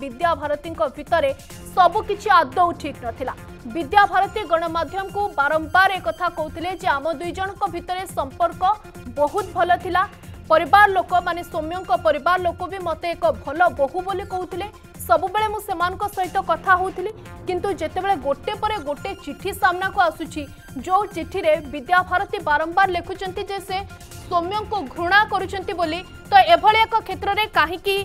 विद्याभारती भितर सबकि आद ठिक ना विद्याभारती गणमाम को बारंबार एक कहते आम दुईज भितर संपर्क बहुत भल्ला पर लोक मानने सौम्य पर लोक भी मत एक भल बो कहते सबुबले मुझे सहित कथा किंतु होते गोटे परे गोटे चिठी सामना को आसुची जो चिठी में विद्या भारती बारंबार लिखुंत सौम्य को घृणा करुंच में कहीं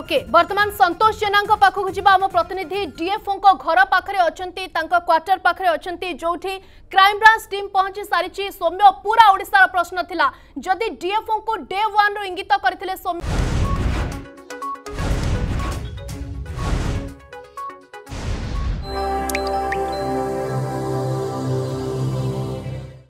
ଓକେ ବର୍ତ୍ତମାନ ସନ୍ତୋଷ ଜେନାଙ୍କ ପାଖକୁ ଯିବା ଆମ ପ୍ରତିନିଧି ଡିଏଫଓଙ୍କ ଘର ପାଖରେ ଅଛନ୍ତି ତାଙ୍କ କ୍ୱାର୍ଟର ପାଖରେ ଅଛନ୍ତି ଯୋଉଠି କ୍ରାଇମବ୍ରାଞ୍ଚ ଟିମ୍ ପହଞ୍ଚି ସାରିଛି ସୌମ୍ୟ ପୁରା ଓଡ଼ିଶାର ପ୍ରଶ୍ନ ଥିଲା ଯଦି ଡିଏଫଓଙ୍କୁ ଡେ ୱାନ୍ରୁ ଇଙ୍ଗିତ କରିଥିଲେ ସୌମ୍ୟ